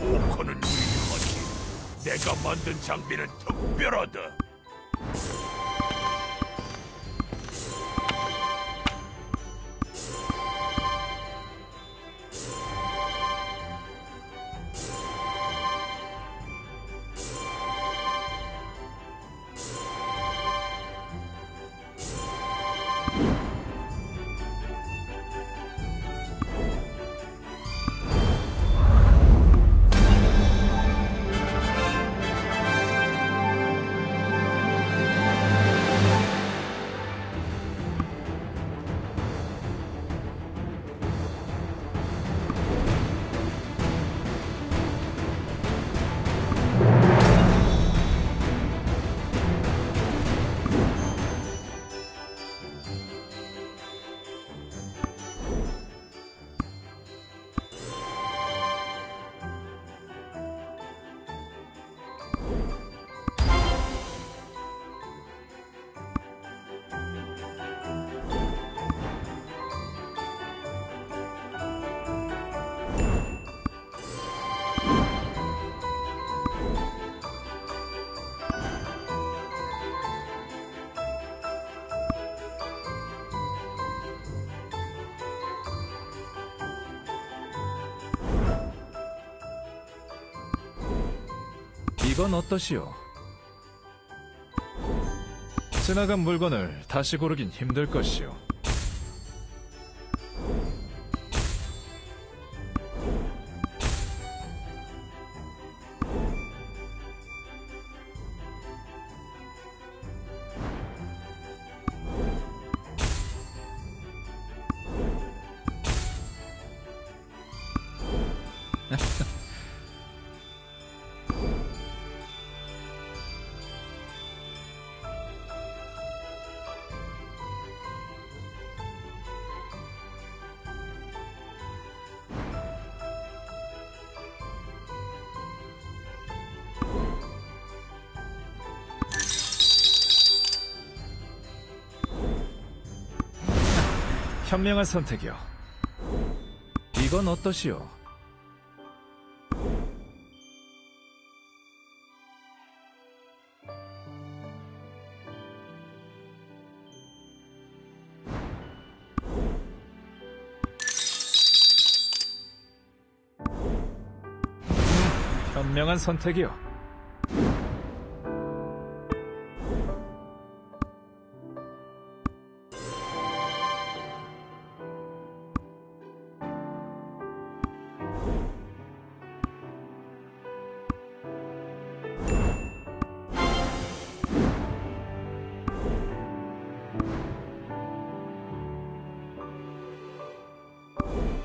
오커는 위험하지. 내가 만든 장비는 특별하다. 이건 어떠시오? 지나간 물건을 다시 고르긴 힘들 것이오. 현명한 선택이오. 이건 어떠시오? 음, 현명한 선택이오. you